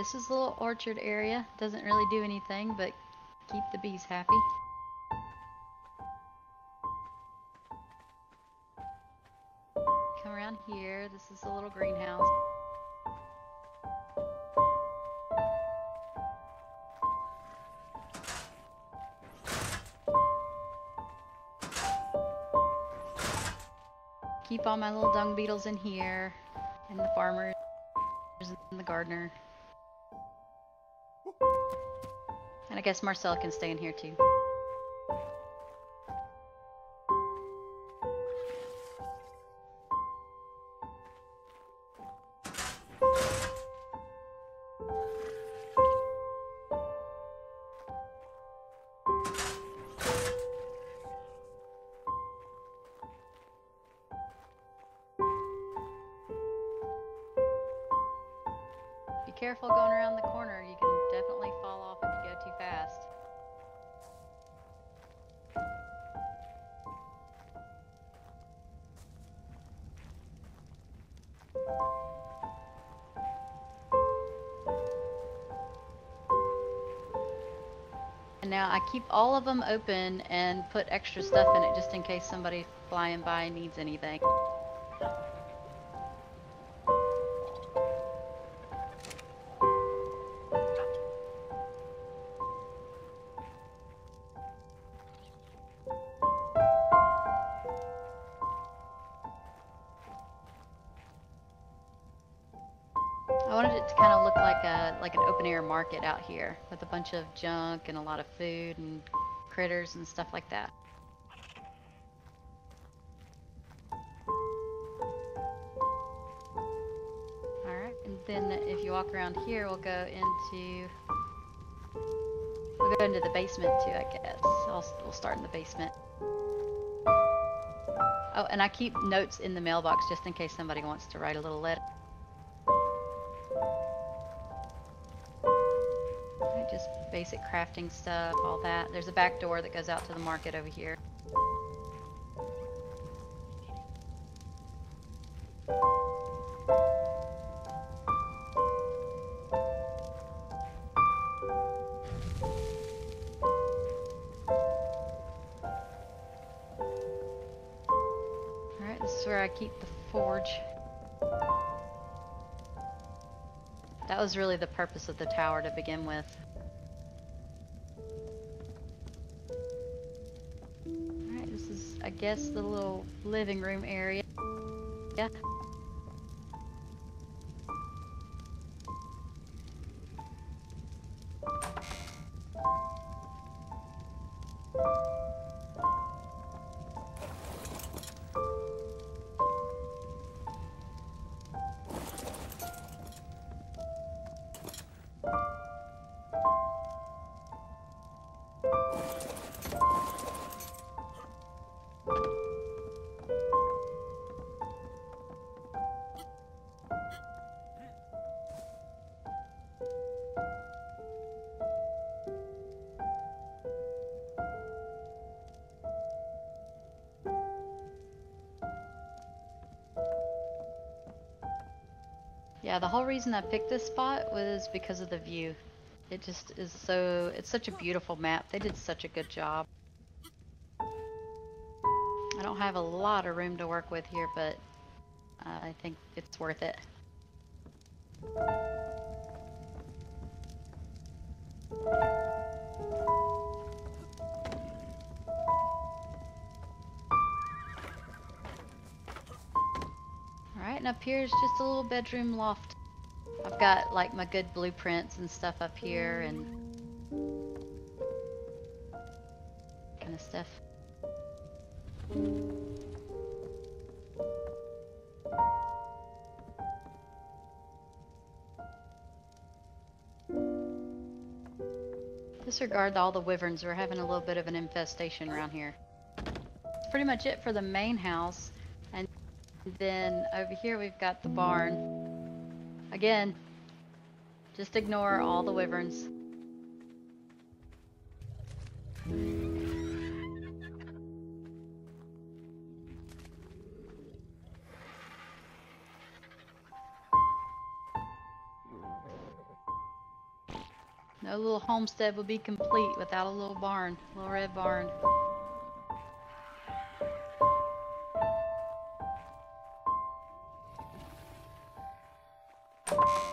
this is a little orchard area. Doesn't really do anything but keep the bees happy. Come around here. This is a little greenhouse. Keep all my little dung beetles in here, and the farmers, and the gardener. And I guess Marcel can stay in here too. Be careful going around the corner. You can Now I keep all of them open and put extra stuff in it just in case somebody flying by needs anything. Like an open air market out here with a bunch of junk and a lot of food and critters and stuff like that. All right, and then if you walk around here, we'll go into we'll go into the basement too, I guess. I'll, we'll start in the basement. Oh, and I keep notes in the mailbox just in case somebody wants to write a little letter. Basic crafting stuff, all that. There's a back door that goes out to the market over here. Alright, this is where I keep the forge. That was really the purpose of the tower to begin with. I guess, the little living room area. Yeah. Yeah, the whole reason I picked this spot was because of the view. It just is so, it's such a beautiful map. They did such a good job. I don't have a lot of room to work with here, but uh, I think it's worth it. And up here is just a little bedroom loft. I've got like my good blueprints and stuff up here and kind of stuff. Disregard all the wyverns. We're having a little bit of an infestation around here. That's pretty much it for the main house. Then over here we've got the barn. Again, just ignore all the wyverns. No little homestead would be complete without a little barn, a little red barn. you